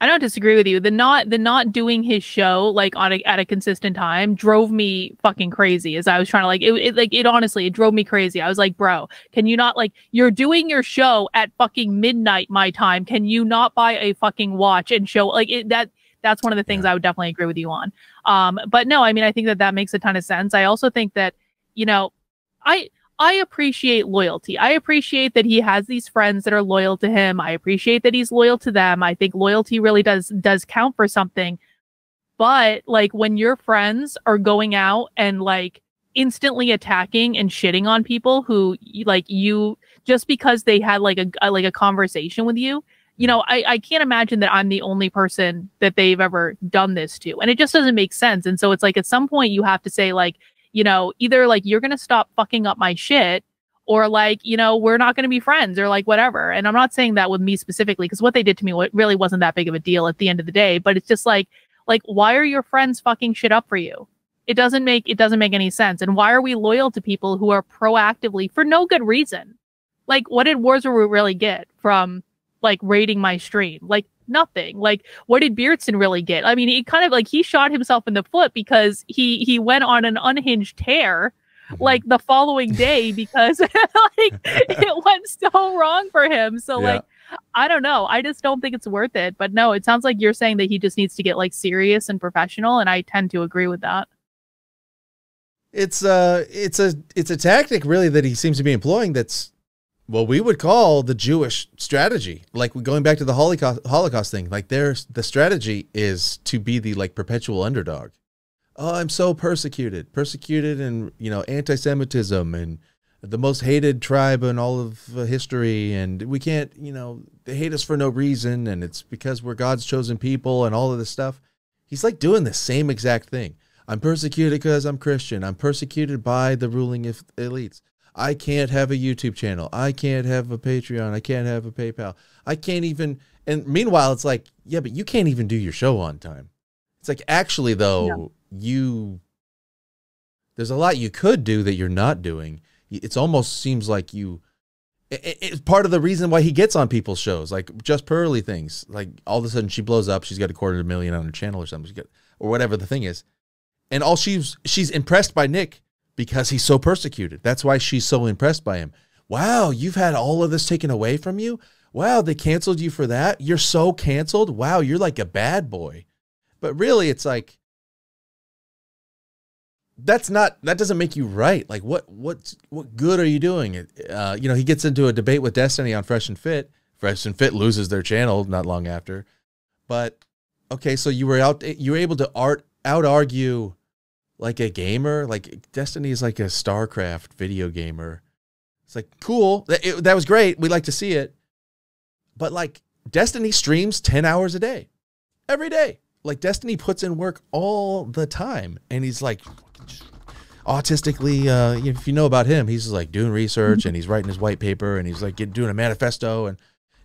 I don't disagree with you. The not the not doing his show like on a, at a consistent time drove me fucking crazy. As I was trying to like it, it, like it honestly it drove me crazy. I was like, bro, can you not like you're doing your show at fucking midnight my time? Can you not buy a fucking watch and show like it, that? That's one of the things yeah. I would definitely agree with you on. Um, but no, I mean I think that that makes a ton of sense. I also think that you know, I I appreciate loyalty. I appreciate that he has these friends that are loyal to him. I appreciate that he's loyal to them. I think loyalty really does does count for something. But like when your friends are going out and like instantly attacking and shitting on people who like you just because they had like a, a like a conversation with you, you know, I, I can't imagine that I'm the only person that they've ever done this to. And it just doesn't make sense. And so it's like at some point you have to say like, you know, either like you're going to stop fucking up my shit or like, you know, we're not going to be friends or like whatever. And I'm not saying that with me specifically because what they did to me really wasn't that big of a deal at the end of the day, but it's just like, like, why are your friends fucking shit up for you? It doesn't make, it doesn't make any sense. And why are we loyal to people who are proactively for no good reason? Like, what did Wurzelroot really get from like raiding my stream? Like, nothing. Like, what did Beardson really get? I mean, he kind of like he shot himself in the foot because he he went on an unhinged tear mm-hmm. like the following day because like it went so wrong for him. So yeah. like I don't know. I just don't think it's worth it. But no, it sounds like you're saying that he just needs to get like serious and professional and I tend to agree with that. it's uh it's a it's a tactic really that he seems to be employing that's what we would call the Jewish strategy. Like going back to the Holocaust Holocaust thing, like there's the strategy is to be the like perpetual underdog. Oh, I'm so persecuted, persecuted, and you know, anti-Semitism, and the most hated tribe in all of uh, history, and we can't, you know, they hate us for no reason, and it's because we're God's chosen people, and all of this stuff. He's like doing the same exact thing. I'm persecuted because I'm Christian. I'm persecuted by the ruling if- elites. I can't have a YouTube channel. I can't have a Patreon. I can't have a PayPal. I can't even. And meanwhile, it's like, yeah, but you can't even do your show on time. It's like, actually, though, you. There's a lot you could do that you're not doing. It's almost seems like you. it- It's part of the reason why he gets on people's shows, like just Pearly things. Like all of a sudden she blows up, she's got a quarter of a million on her channel or something, she got, or whatever the thing is and all she's she's impressed by Nick because he's so persecuted. That's why she's so impressed by him. Wow, you've had all of this taken away from you. Wow, they canceled you for that. You're so canceled. Wow, you're like a bad boy. But really, it's like that's not that doesn't make you right. Like what what what good are you doing? Uh, you know, he gets into a debate with Destiny on Fresh and Fit. Fresh and Fit loses their channel not long after. But okay, so you were out you were able to art out argue like a gamer. Like Destiny is like a StarCraft video gamer. It's like cool. That, it- that was great. We like to see it. But like Destiny streams 10 hours a day. Every day. Like Destiny puts in work all the time. And he's like autistically uh if you know about him, he's like doing research and he's writing his white paper and he's like doing a manifesto and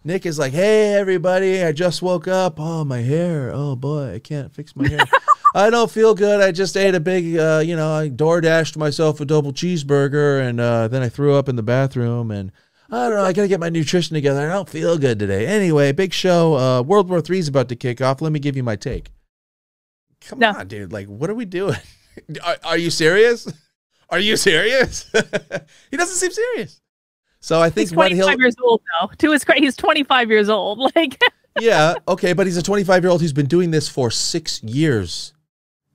Nick is like, "Hey everybody, I just woke up. Oh, my hair. Oh boy, I can't fix my hair. I don't feel good. I just ate a big, uh, you know, I door dashed myself a double cheeseburger, and uh, then I threw up in the bathroom, and I don't know. I gotta get my nutrition together. I don't feel good today. Anyway, big show. Uh, World War Three is about to kick off. Let me give you my take. Come No. on, dude. Like, what are we doing? are, are you serious? Are you serious? he doesn't seem serious. So I think He's what 25 he'll years old though. To his credit, he's 25 years old. Like, yeah, okay, but he's a 25 year old who's been doing this for six years,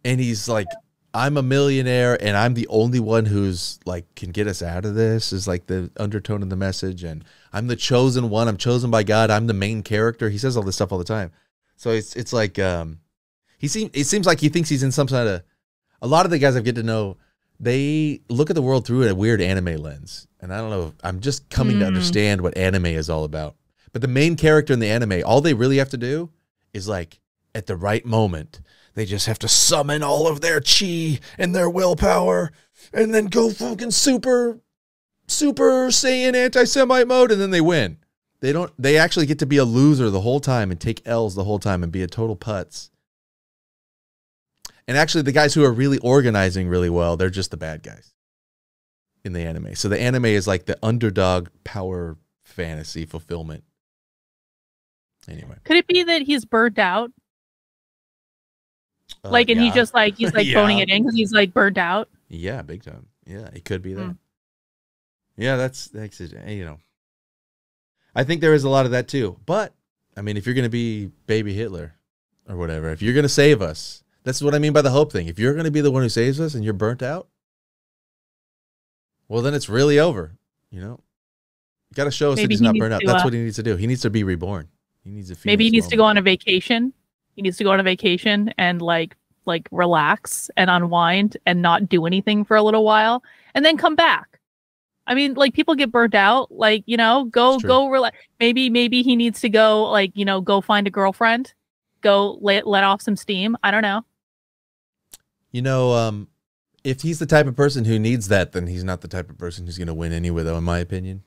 and he's like, "I'm a millionaire, and I'm the only one who's like can get us out of this." Is like the undertone of the message, and I'm the chosen one. I'm chosen by God. I'm the main character. He says all this stuff all the time, so it's it's like um, he seems it seems like he thinks he's in some kind of. A lot of the guys i've get to know, they look at the world through a weird anime lens, and I don't know. I'm just coming to Mm. understand what anime is all about. But the main character in the anime, all they really have to do is like at the right moment, they just have to summon all of their chi and their willpower and then go fucking super super saiyan anti-semite mode and then they win. They don't they actually get to be a loser the whole time and take L's the whole time and be a total putz. And actually the guys who are really organizing really well, they're just the bad guys in the anime. So the anime is like the underdog power fantasy fulfillment. Anyway, could it be that he's burned out? Uh, Like, and he yeah. just like he's like Yeah. phoning it in because he's like burnt out. yeah, big time. Yeah, it could be that. Mm. Yeah, that's that's it. You know, I think there is a lot of that too. But I mean, if you're gonna be baby Hitler or whatever, if you're gonna save us, that's what I mean by the hope thing. If you're gonna be the one who saves us and you're burnt out, well, then it's really over. You know, you got to show us Maybe that he's he not burnt out. to, That's uh, what he needs to do. He needs to be reborn. He needs to. Maybe he needs to go on a vacation. He needs to go on a vacation and like like relax and unwind and not do anything for a little while and then come back. I mean, like people get burnt out. Like you know, go go relax. Maybe maybe he needs to go like you know go find a girlfriend, go let let off some steam. I don't know. You know, um, if he's the type of person who needs that, then he's not the type of person who's going to win anyway, though, in my opinion.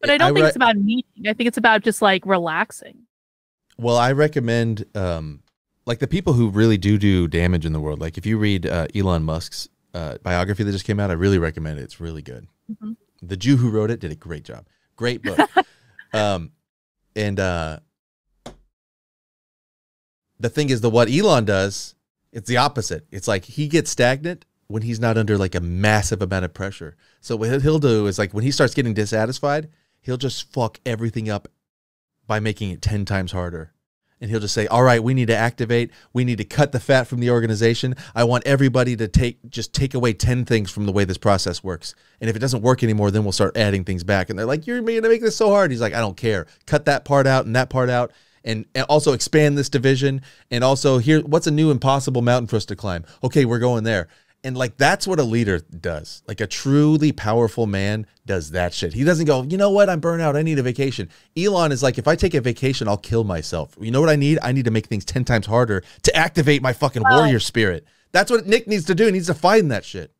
But I don't think re- it's about meeting. I think it's about just like relaxing. Well, I recommend, um, like the people who really do do damage in the world. Like if you read uh, Elon Musk's uh, biography that just came out, I really recommend it. It's really good. Mhm. The Jew who wrote it did a great job. Great book. um, and uh, the thing is, the what Elon does, it's the opposite. It's like he gets stagnant when he's not under like a massive amount of pressure. So what he'll do is like when he starts getting dissatisfied, he'll just fuck everything up by making it 10 times harder. And he'll just say, "All right, we need to activate. We need to cut the fat from the organization. I want everybody to take just take away 10 things from the way this process works. And if it doesn't work anymore, then we'll start adding things back." And they're like, "You're going to make this so hard." He's like, "I don't care. Cut that part out and that part out." And, and also expand this division and also here what's a new impossible mountain for us to climb okay we're going there and like that's what a leader does. Like a truly powerful man does that shit. He doesn't go, you know what, I'm burnt out. I need a vacation. Elon is like, if I take a vacation, I'll kill myself. You know what I need? I need to make things 10 times harder to activate my fucking warrior spirit. That's what Nick needs to do. He needs to find that shit.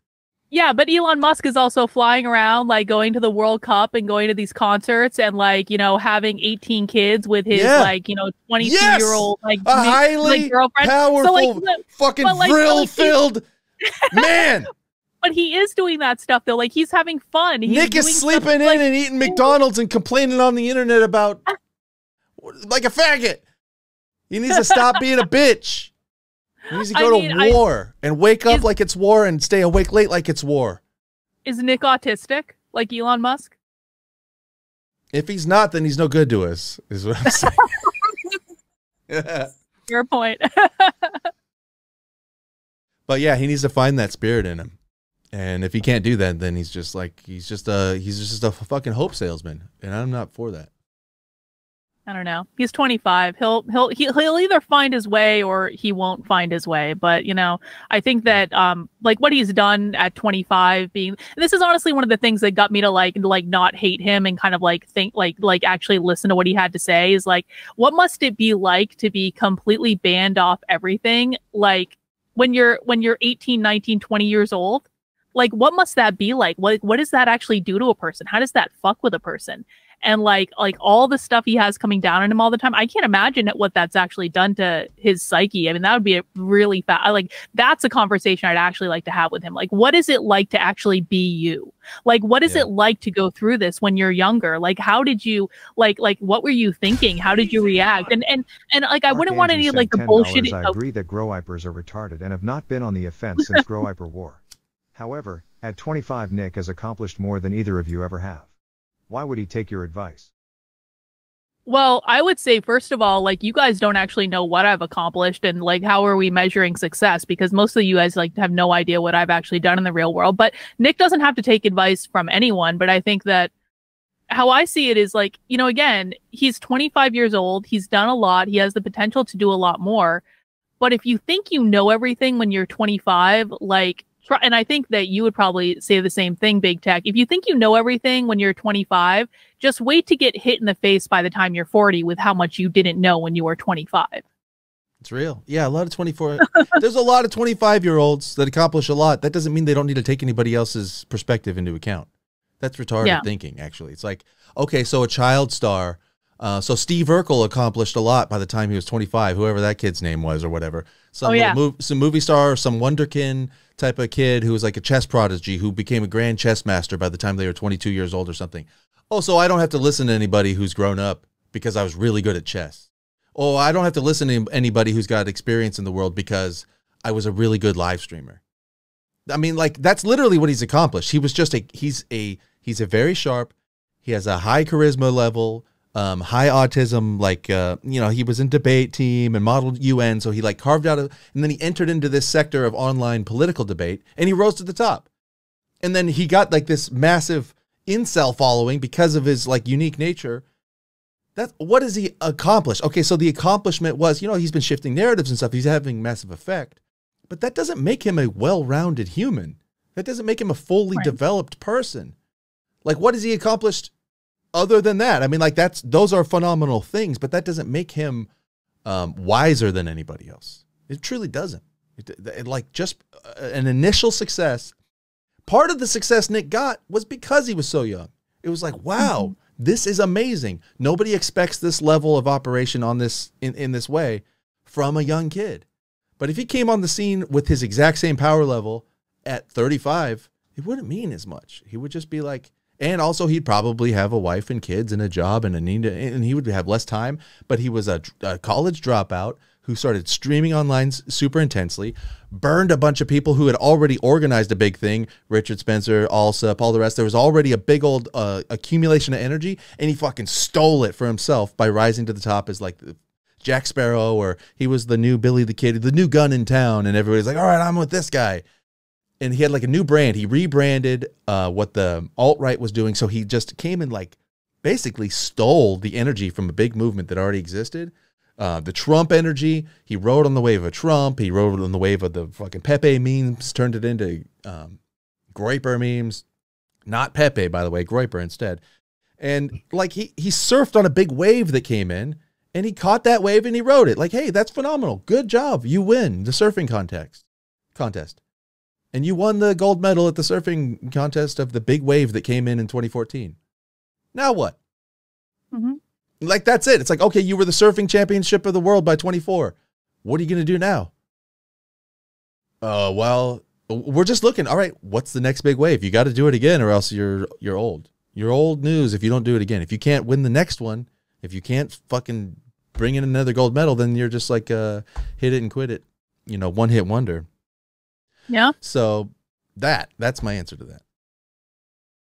Yeah, but Elon Musk is also flying around, like going to the World Cup and going to these concerts and like, you know, having 18 kids with his Yeah. like, you know, 22 Yes! year old like, A highly like, girlfriend. powerful, So, like, fucking but, like, thrill filled man. but he is doing that stuff though. Like he's having fun. He's Nick is stuff, sleeping in like, and eating McDonald's and complaining on the internet about like a faggot. He needs to stop being a bitch. He needs to I go mean, to I- war and wake up Is- like it's war and stay awake late like it's war. Is Nick autistic like Elon Musk? If he's not, then he's no good to us, is what I'm saying. yeah. Your point. But yeah, he needs to find that spirit in him. And if he can't do that, then he's just like he's just a he's just a fucking hope salesman. And I'm not for that. I don't know. He's 25. He'll he'll he'll either find his way or he won't find his way. But you know, I think that um like what he's done at 25 being this is honestly one of the things that got me to like like not hate him and kind of like think like like actually listen to what he had to say is like what must it be like to be completely banned off everything like when you're when you're 18, 19, 20 years old? Like what must that be like? What what does that actually do to a person? How does that fuck with a person? And like like all the stuff he has coming down on him all the time i can't imagine what that's actually done to his psyche i mean that would be a really fast like that's a conversation i'd actually like to have with him like what is it like to actually be you like what is Yeah. it like to go through this when you're younger like how did you like like what were you thinking how did you react and and and like i wouldn't want any like the bullshit I agree that groypers are retarded and have not been on the offense since Groyper war. However, at 25 Nick has accomplished more than either of you ever have. Why would he take your advice? Well, I would say first of all, like you guys don't actually know what I've accomplished and like how are we measuring success because most of you guys like have no idea what I've actually done in the real world. But Nick doesn't have to take advice from anyone, but I think that how I see it is like, you know, again, he's 25 years old, he's done a lot, he has the potential to do a lot more. But if you think you know everything when you're 25, like and I think that you would probably say the same thing, Big Tech. If you think you know everything when you're 25, just wait to get hit in the face by the time you're 40 with how much you didn't know when you were 25. It's real. Yeah, a lot of 24 There's a lot of 25-year-olds that accomplish a lot. That doesn't mean they don't need to take anybody else's perspective into account. That's retarded Yeah. thinking actually. It's like, okay, so a child star uh, so Steve Urkel accomplished a lot by the time he was 25, whoever that kid's name was or whatever. Some Oh, yeah. mov- some movie star or some wonderkin type of kid who was like a chess prodigy who became a grand chess master by the time they were 22 years old or something. Oh, so I don't have to listen to anybody who's grown up because I was really good at chess. Oh, I don't have to listen to anybody who's got experience in the world because I was a really good live streamer. I mean, like that's literally what he's accomplished. He was just a he's a he's a very sharp. He has a high charisma level, um, high autism. Like uh, you know, he was in debate team and modeled UN, so he like carved out a, and then he entered into this sector of online political debate, and he rose to the top. And then he got like this massive incel following because of his like unique nature. That's what has he accomplished? Okay, so the accomplishment was, you know, he's been shifting narratives and stuff. He's having massive effect, but that doesn't make him a well-rounded human. That doesn't make him a fully Right. developed person. Like, what has he accomplished other than that? I mean, like that's those are phenomenal things, but that doesn't make him um, wiser than anybody else. It truly doesn't. It, it- like just uh, an initial success. Part of the success Nick got was because he was so young. It was like, wow, this is amazing. Nobody expects this level of operation on this in, in this way from a young kid. But if he came on the scene with his exact same power level at 35, it wouldn't mean as much. He would just be like, and also he'd probably have a wife and kids and a job and a need to, and he would have less time. But he was a, a college dropout who started streaming online super intensely, burned a bunch of people who had already organized a big thing. Richard Spencer, Allsup, all the rest. There was already a big old uh, accumulation of energy, and he fucking stole it for himself by rising to the top as like Jack Sparrow or he was the new Billy the Kid, the new gun in town, and everybody's like, all right, I'm with this guy. And he had like a new brand. He rebranded uh, what the alt right was doing. So he just came and like basically stole the energy from a big movement that already existed. Uh, the Trump energy, he rode on the wave of Trump. He rode on the wave of the fucking Pepe memes, turned it into um, Groyper memes. Not Pepe, by the way, Groyper instead. And like he he surfed on a big wave that came in, and he caught that wave and he rode it. Like, hey, that's phenomenal. Good job. You win the surfing contest. Contest. And you won the gold medal at the surfing contest of the big wave that came in in 2014. Now what? hmm Like that's it. It's like, okay, you were the surfing championship of the world by 24. What are you going to do now? Uh, well, we're just looking. All right, what's the next big wave? You got to do it again or else you're you're old. You're old news if you don't do it again. If you can't win the next one, if you can't fucking bring in another gold medal, then you're just like uh hit it and quit it. You know, one hit wonder. Yeah. So that that's my answer to that.